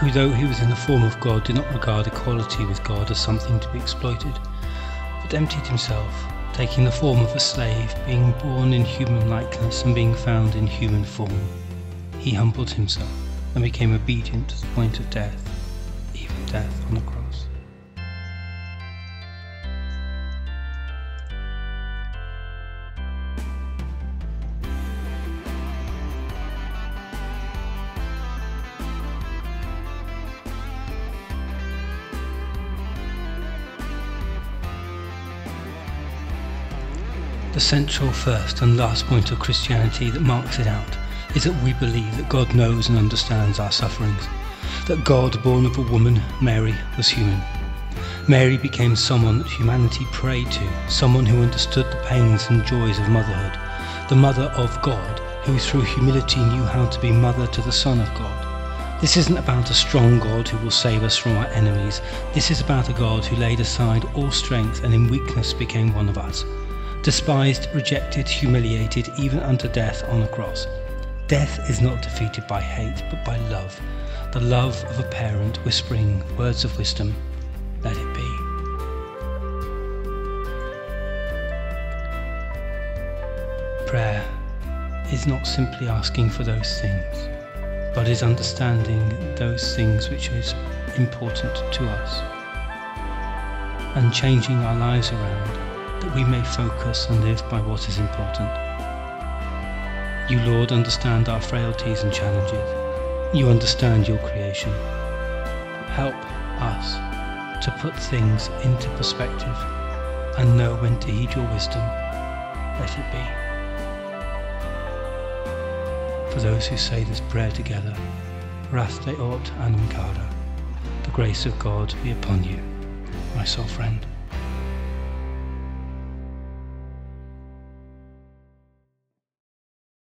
who, though he was in the form of God, did not regard equality with God as something to be exploited, but emptied himself, taking the form of a slave, being born in human likeness and being found in human form. He humbled himself and became obedient to the point of death, even death on the cross. The central first and last point of Christianity that marks it out is that we believe that God knows and understands our sufferings, that God, born of a woman, Mary, was human. Mary became someone that humanity prayed to, someone who understood the pains and joys of motherhood, the mother of God, who through humility knew how to be mother to the Son of God. This isn't about a strong God who will save us from our enemies. This is about a God who laid aside all strength and in weakness became one of us despised, rejected, humiliated, even unto death on a cross. Death is not defeated by hate, but by love, the love of a parent whispering words of wisdom, let it be. Prayer is not simply asking for those things, but is understanding those things which is important to us and changing our lives around that we may focus and live by what is important. You, Lord, understand our frailties and challenges. You understand your creation. Help us to put things into perspective and know when to heed your wisdom. Let it be. For those who say this prayer together, Rath Ot Anam Cara, the grace of God be upon you, my soul friend.